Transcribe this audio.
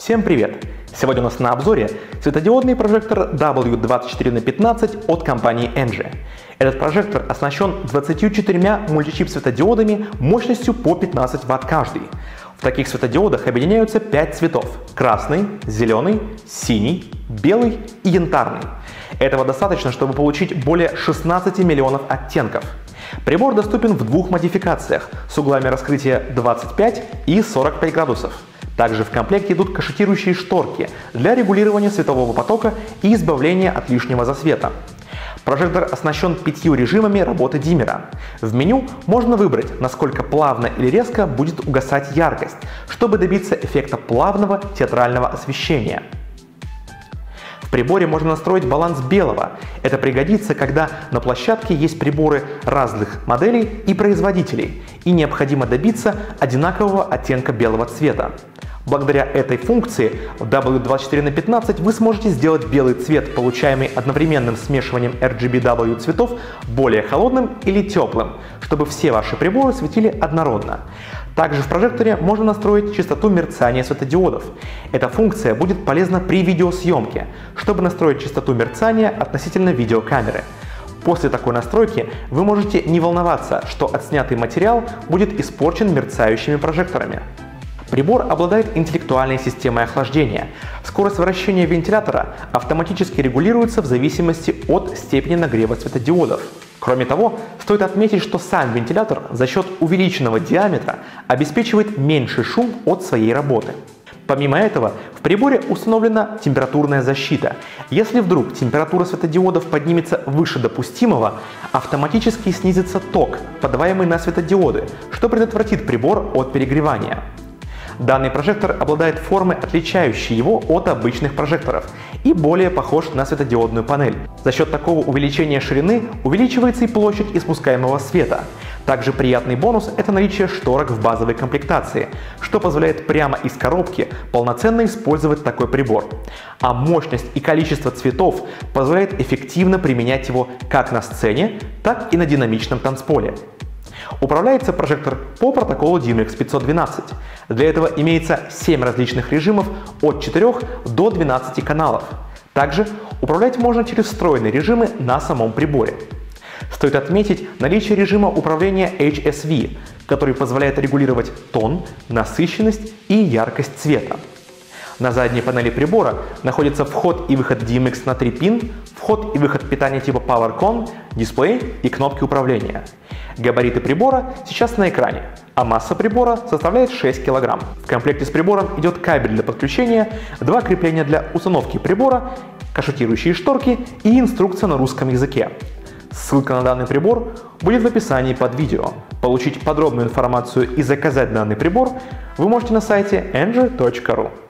Всем привет! Сегодня у нас на обзоре светодиодный прожектор W24 на 15 от компании Engie. Этот прожектор оснащен 24 мультичип светодиодами мощностью по 15 Вт каждый. В таких светодиодах объединяются 5 цветов – красный, зеленый, синий, белый и янтарный. Этого достаточно, чтобы получить более 16 миллионов оттенков. Прибор доступен в двух модификациях с углами раскрытия 25 и 45 градусов – также в комплекте идут кашетирующие шторки для регулирования светового потока и избавления от лишнего засвета. Прожектор оснащен пятью режимами работы диммера. В меню можно выбрать, насколько плавно или резко будет угасать яркость, чтобы добиться эффекта плавного театрального освещения. В приборе можно настроить баланс белого. Это пригодится, когда на площадке есть приборы разных моделей и производителей, и необходимо добиться одинакового оттенка белого цвета. Благодаря этой функции в W24 на 15 вы сможете сделать белый цвет, получаемый одновременным смешиванием RGBW цветов, более холодным или теплым, чтобы все ваши приборы светили однородно. Также в прожекторе можно настроить частоту мерцания светодиодов. Эта функция будет полезна при видеосъемке, чтобы настроить частоту мерцания относительно видеокамеры. После такой настройки вы можете не волноваться, что отснятый материал будет испорчен мерцающими прожекторами. Прибор обладает интеллектуальной системой охлаждения. Скорость вращения вентилятора автоматически регулируется в зависимости от степени нагрева светодиодов. Кроме того, стоит отметить, что сам вентилятор за счет увеличенного диаметра обеспечивает меньший шум от своей работы. Помимо этого, в приборе установлена температурная защита. Если вдруг температура светодиодов поднимется выше допустимого, автоматически снизится ток, подаваемый на светодиоды, что предотвратит прибор от перегревания. Данный прожектор обладает формой, отличающей его от обычных прожекторов и более похож на светодиодную панель. За счет такого увеличения ширины увеличивается и площадь испускаемого света. Также приятный бонус – это наличие шторок в базовой комплектации, что позволяет прямо из коробки полноценно использовать такой прибор. А мощность и количество цветов позволяет эффективно применять его как на сцене, так и на динамичном танцполе. Управляется прожектор по протоколу DMX 512. Для этого имеется 7 различных режимов от 4 до 12 каналов. Также управлять можно через встроенные режимы на самом приборе. Стоит отметить наличие режима управления HSV, который позволяет регулировать тон, насыщенность и яркость цвета. На задней панели прибора находится вход и выход DMX на 3 пин, вход и выход питания типа PowerCon, дисплей и кнопки управления. Габариты прибора сейчас на экране, а масса прибора составляет 6 кг. В комплекте с прибором идет кабель для подключения, два крепления для установки прибора, кашетирующие шторки и инструкция на русском языке. Ссылка на данный прибор будет в описании под видео. Получить подробную информацию и заказать данный прибор вы можете на сайте engie.ru.